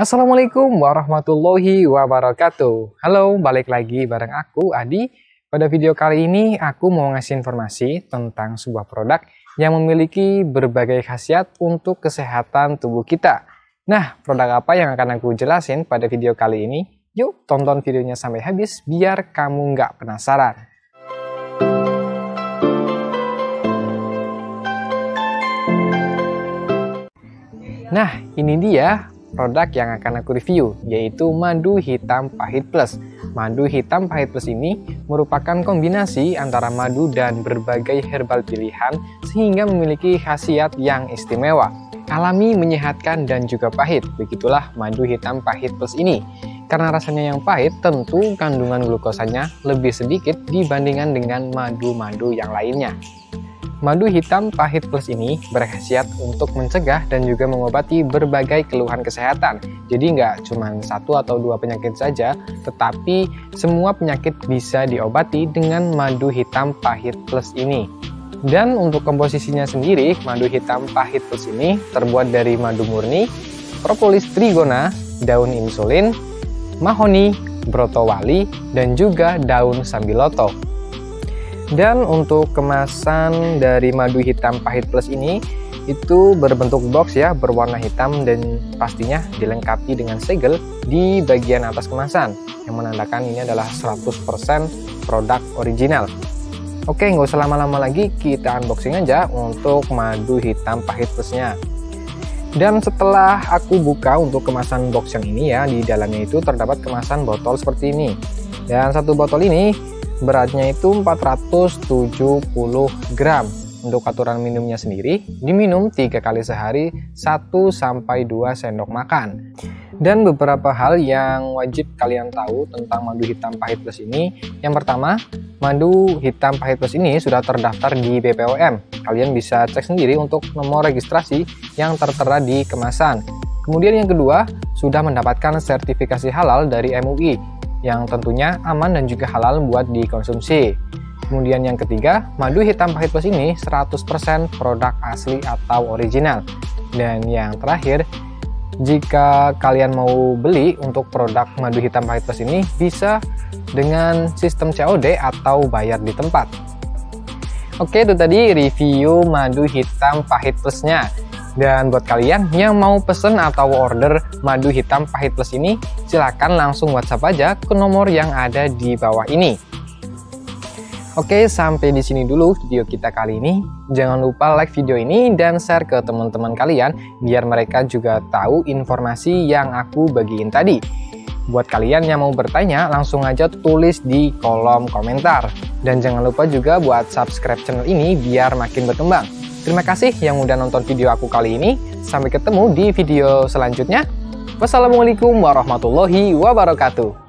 Assalamualaikum warahmatullahi wabarakatuh. Halo, balik lagi bareng aku Adi. Pada video kali ini aku mau ngasih informasi tentang sebuah produk yang memiliki berbagai khasiat untuk kesehatan tubuh kita. Nah, produk apa yang akan aku jelasin pada video kali ini? Yuk tonton videonya sampai habis biar kamu nggak penasaran. Nah, ini dia produk yang akan aku review, yaitu madu hitam pahit plus. Madu hitam pahit plus ini merupakan kombinasi antara madu dan berbagai herbal pilihan sehingga memiliki khasiat yang istimewa. Alami, menyehatkan, dan juga pahit. Begitulah madu hitam pahit plus ini. Karena rasanya yang pahit, tentu kandungan glukosanya lebih sedikit dibandingkan dengan madu-madu yang lainnya. Madu hitam pahit plus ini berkhasiat untuk mencegah dan juga mengobati berbagai keluhan kesehatan. Jadi nggak cuma satu atau dua penyakit saja, tetapi semua penyakit bisa diobati dengan madu hitam pahit plus ini. Dan untuk komposisinya sendiri, madu hitam pahit plus ini terbuat dari madu murni, propolis trigona, daun insulin, mahoni, brotowali, dan juga daun sambiloto. Dan untuk kemasan dari madu hitam pahit plus ini itu berbentuk box ya, berwarna hitam dan pastinya dilengkapi dengan segel di bagian atas kemasan yang menandakan ini adalah 100% produk original. Oke, nggak usah lama-lama lagi, kita unboxing aja untuk madu hitam pahit plusnya. Dan setelah aku buka untuk kemasan box yang ini ya, di dalamnya itu terdapat kemasan botol seperti ini. Dan satu botol ini beratnya itu 470 gram. Untuk aturan minumnya sendiri diminum tiga kali sehari 1 sampai 2 sendok makan. Dan beberapa hal yang wajib kalian tahu tentang madu hitam pahit plus ini. Yang pertama madu hitam pahit plus ini sudah terdaftar di BPOM kalian bisa cek sendiri untuk nomor registrasi yang tertera di kemasan. Kemudian yang kedua sudah mendapatkan sertifikasi halal dari MUI yang tentunya aman dan juga halal buat dikonsumsi. Kemudian yang ketiga, madu hitam pahit plus ini 100% produk asli atau original. Dan yang terakhir, jika kalian mau beli untuk produk madu hitam pahit plus ini bisa dengan sistem COD atau bayar di tempat. Oke, itu tadi review madu hitam pahit plusnya. Dan buat kalian yang mau pesen atau order madu hitam pahit plus ini, silahkan langsung WhatsApp aja ke nomor yang ada di bawah ini. Oke, sampai di sini dulu video kita kali ini. Jangan lupa like video ini dan share ke teman-teman kalian biar mereka juga tahu informasi yang aku bagiin tadi. Buat kalian yang mau bertanya, langsung aja tulis di kolom komentar. Dan jangan lupa juga buat subscribe channel ini biar makin berkembang. Terima kasih yang udah nonton video aku kali ini. Sampai ketemu di video selanjutnya. Wassalamualaikum warahmatullahi wabarakatuh.